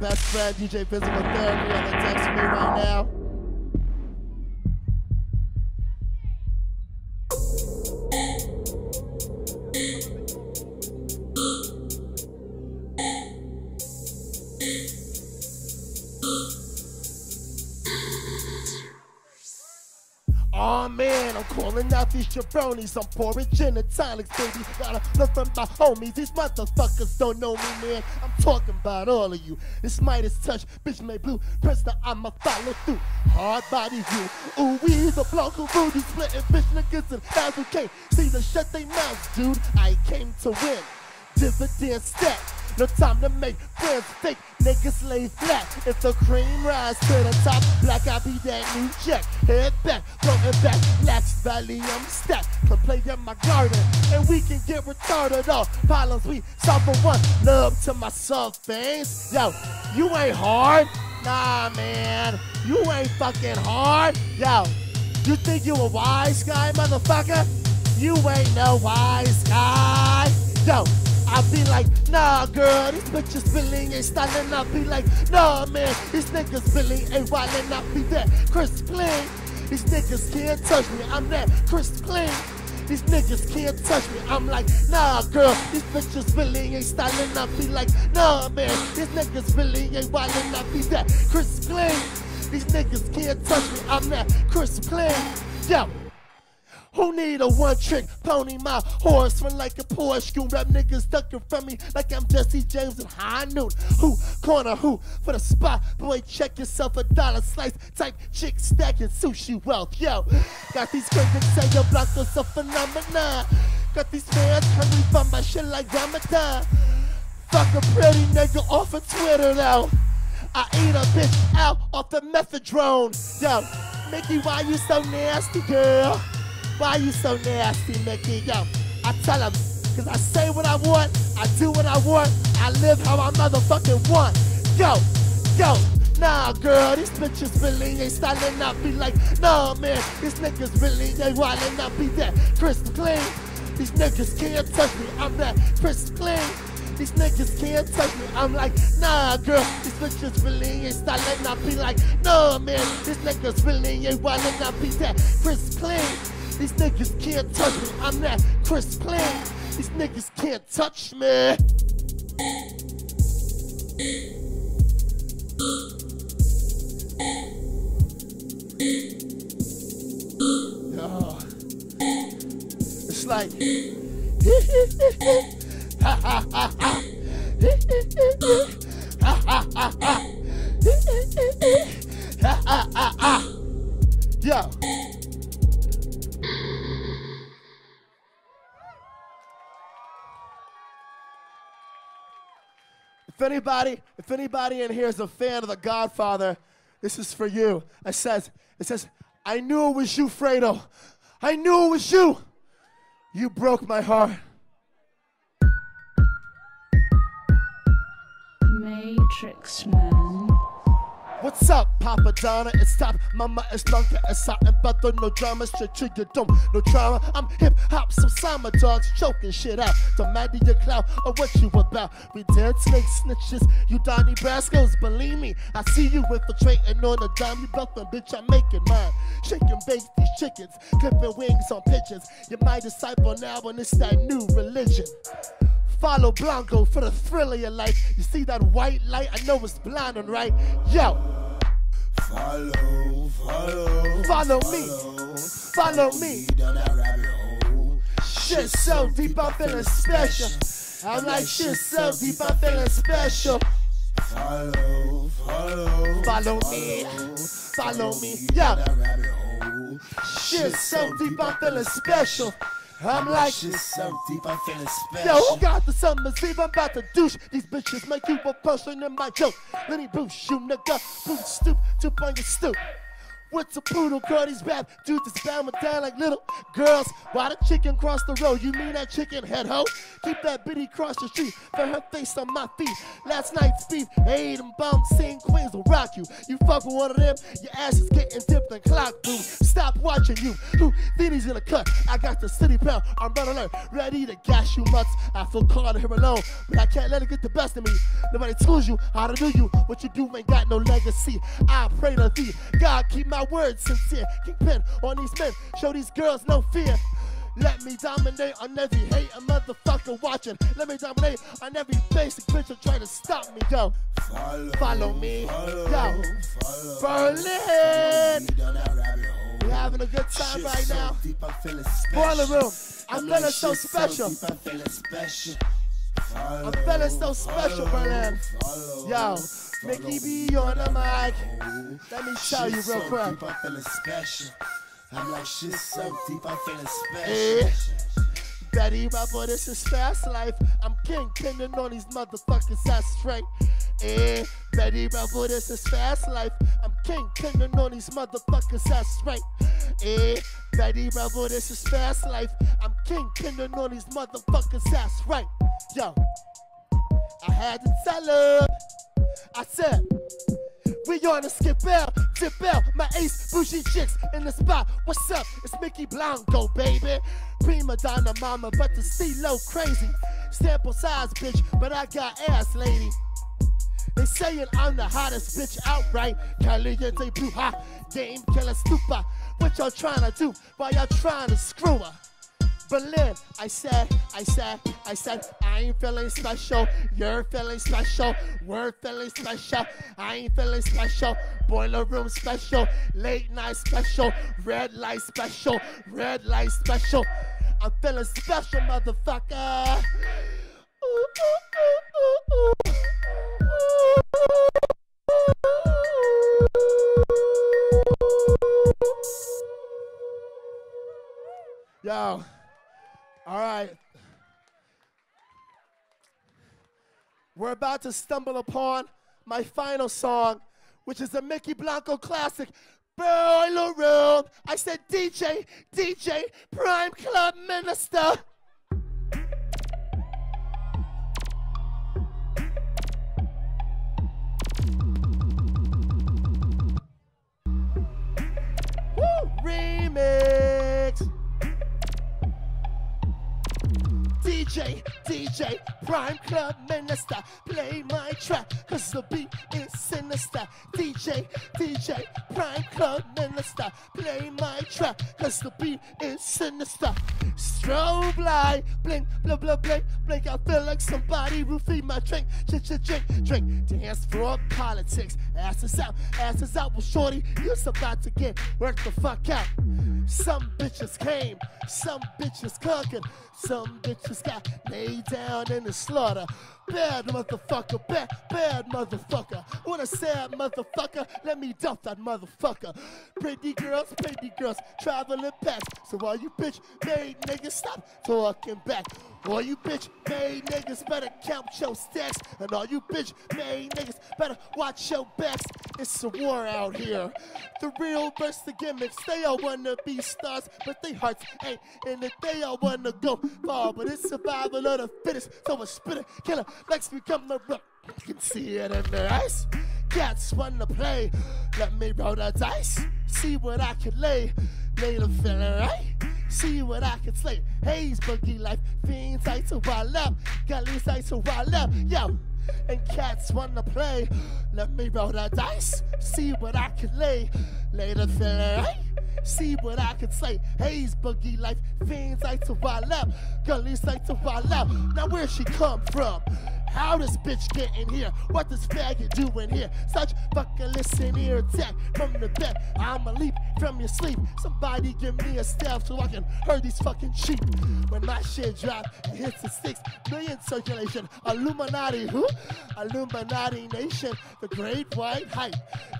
best friend, DJ Physical Therapy, on the text me right now. Calling out these jabronis. I'm pouring gin and tonics, baby. Gotta learn from my homies. These motherfuckers don't know me, man. I'm talking about all of you. This Midas touch, bitch made blue. Press the I'ma follow through. Hard body view. Ooh, we the Blanco Rudy splitting bitch niggas and thousand K. See the shut they mouths, dude. I came to win. Dividend stack. No time to make friends fake. Niggas lay flat. If the cream rise to the top, black I be that new check. Head back, floating back. Lax Valley, I'm stacked. Can play in my garden, and we can get retarded off. Problems we solve for one. Love to my soft things. Yo, you ain't hard. Nah, man. You ain't fucking hard. Yo, you think you a wise guy, motherfucker? You ain't no wise guy. Yo, I be like, nah, girl, these bitches feeling ain't styling. I be like, nah, man, these niggas feeling ain't wildin'. I be that Chris Clean. These niggas can't touch me. I'm that Chris Clean. These niggas can't touch me. I'm like, nah, girl, these bitches feeling ain't styling. I be like, nah, man, these niggas feeling ain't wildin'. I be that Chris Clean. These niggas can't touch me. I'm that Chris Clean. Yo. Who need a one trick pony? My horse run like a Porsche. You rap niggas ducking from me like I'm Jesse James and high noon. Who corner who for the spot? Boy, check yourself a dollar slice type chick stacking sushi wealth. Yo, got these crazy say your block is a phenomenon. Got these fans hungry for my shit like Ramadan. Fuck a pretty nigga off of Twitter now. I eat a bitch out off the methadone. Yo, Mykki, why you so nasty, girl? Why you so nasty, Mykki? Yo, I tell him, cause I say what I want, I do what I want, I live how I motherfucking want. Yo, yo, nah, girl, these bitches really ain't styling up. Be like, nah, man, these niggas really ain't wildin' up. Be that Chris Clean. These niggas can't touch me, I'm that Chris Clean. These niggas can't touch me. I'm like, nah, girl. These bitches really ain't styling. up. be like, nah, man. These niggas really ain't wildin'. I be that Chris Clean. These niggas can't touch me. I'm that Chris Clean. These niggas can't touch me. Yo. It's like, If anybody, if anybody in here is a fan of The Godfather, this is for you. It says, it says, I knew it was you, Fredo. I knew it was you. You broke my heart. Matrix Man. What's up, Papa Donna? It's top, Mama is longer. It's out and but no drama, straight to your dome, no trauma. I'm hip hop, some summer dogs choking shit out. Don't matter your clout or what you about. We dead snake snitches, you Donnie Brascos. Believe me, I see you infiltrating on the dime. You bluffing, bitch, I'm making mine. Shaking bake these chickens, clipping wings on pigeons. You're my disciple now, and it's that new religion. Follow Blanco for the thrill of your life. You see that white light? I know it's blinding, right? Yo. Follow, follow, Follow me. Follow me. Down that rabbit hole. Shit so deep, I'm feeling special. I'm like, shit so deep, I'm feeling special. Follow, follow, Follow me. Follow me. Yeah. That rabbit hole. Shit so deep, I'm feeling special. I'm like, Shit so deep, I'm feeling special. Yo, who got the summer's eve? I'm about to douche. These bitches make you a person in my joke. Lenny Bruce, you nigga. Boot stoop, to on your stoop. What's a poodle, girl? These bad dudes is bound down like little girls. Why the chicken cross the road? You mean that chicken head hoe? Keep that bitty cross the street for her face on my feet. Last night's beef, hey, them bum sing queens will rock you. You fuck with one of them, your ass is getting dipped in clock boom. Stop watching you. Who think he's gonna cut? I got the city pound. I'm running alert, ready to gas you mutts. I feel caught here alone, but I can't let it get the best of me. Nobody told you how to do you. What you do ain't got no legacy. I pray to thee, God keep my words sincere. Keep pen on these men, show these girls no fear. Let me dominate on every hate a motherfucker watching. Let me dominate on every basic bitch that try to stop me, yo. Follow, Follow me, follow, yo. follow. Berlin. Lead down that rabbit hole. We're having a good time Shit right so now. Deep, I'm feeling special. Boiler room. I'm feeling so special. deep, I'm feeling special. Follow, I'm feeling so special, follow, Berlin. follow, Yo, follow Mykki B on the mic. Let me tell you Shit real so quick. Deep, I'm feeling special. I'm like shit so deep, I'm feeling Eh. special. Betty Rubble, this is fast life. I'm king pinning on these motherfuckers, that's straight. Eh, Betty Rubble, this is fast life. I'm king pinning on these motherfuckers, that's straight. Eh, Betty Rubble, this is fast life. I'm king pinning on these motherfuckers, that's right. Yo, I had to tell her. I said, we on a skip out, dip out, my ace, bougie chicks in the spot. What's up? It's Mykki Blanco, baby. Prima donna mama, but the CeeLo crazy. Sample size, bitch, but I got ass, lady. They saying I'm the hottest bitch outright. Caliente hot, game killer stupa. What y'all trying to do? Why y'all trying to screw her? Berlin, I said, I said, I said, I ain't feeling special. You're feeling special. We're feeling special. I ain't feeling special. Boiler room special. Late night special. Red light special. Red light special. I'm feeling special, motherfucker. Ooh, ooh, ooh. We're about to stumble upon my final song, which is a Mykki Blanco classic, Boiler Room. I said DJ, DJ, Prime Club Minister. Woo! Remix. DJ, DJ, Prime Club Minister, play my track, cause the beat is sinister. DJ, DJ, Prime Club Minister, play my track, cause the beat is sinister. Strobe light, blink, blah, blah, blink, blink. I feel like somebody roofing my drink, drink, drink, drink, drink. Dance for politics, asses out, asses out. Well, shorty, you're about to get worked the fuck out. Some bitches came, some bitches cooking, some bitches got laid down in the slaughter. Bad motherfucker, bad, bad motherfucker. When I sad motherfucker, let me dump that motherfucker. Pretty girls, pretty girls, traveling past. So all you bitch made niggas stop talking back. All you bitch made niggas better count your stacks. And all you bitch made niggas better watch your backs. It's a war out here. The real burst the gimmicks. They all wanna be stars, but they hearts ain't in it. They all wanna go far, but it's survival of the fittest. So a spitter killer likes to become the rock. You can see it in their eyes. Cats wanna play. Let me roll the dice. See what I can lay. Lay the feeling right. See what I can slay. Haze boogie life. Fiends like to wild up. Gullies like to wild up. Yo. And cats wanna play. Let me roll the dice. See what I can lay. Lay the feeling right. See what I can say. Haze boogie life. Fiends like to wild up. Gullies like to wild up. Now where she come from? How this bitch get in here? What this faggot doing here? Such fucking listen here attack from the back. I'ma leap from your sleep. Somebody give me a staff so I can hurt these fucking sheep. When my shit drop, it hits the six million circulation. Illuminati who? Illuminati nation, the great white hype.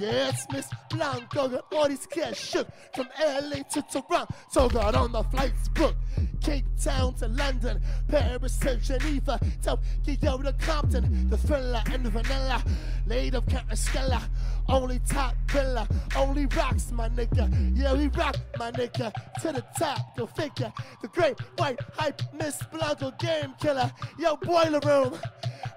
Yeah, Miss Blanco. Got all these cats shook from LA to Toronto. So got on the flights booked. Cape Town to London, Paris to Geneva, Tokyo to Compton, the thriller and the vanilla, laid up Stella, only top villa, only rocks my nigga, yeah we rock my nigga, to the top, go figure, the great white hype, Miss Blanco game killer, yo boiler room,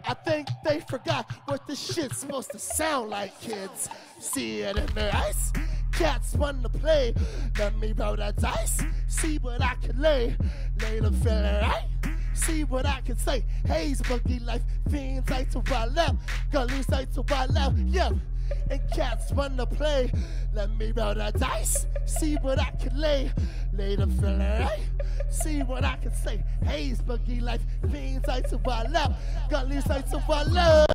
I think they forgot what this shit's supposed to sound like kids, see it in their eyes, cats wanna play. Let me roll the dice, see what I can lay. Lay the feeling right. See what I can say. Haze boogie life, fiends like to wild out, gullies like to wild out. Yeah, and cats run to play. Let me roll the dice, see what I can lay. Lay the feeling right. See what I can say. Haze boogie life, fiends like to wild out, gullies like to wild out.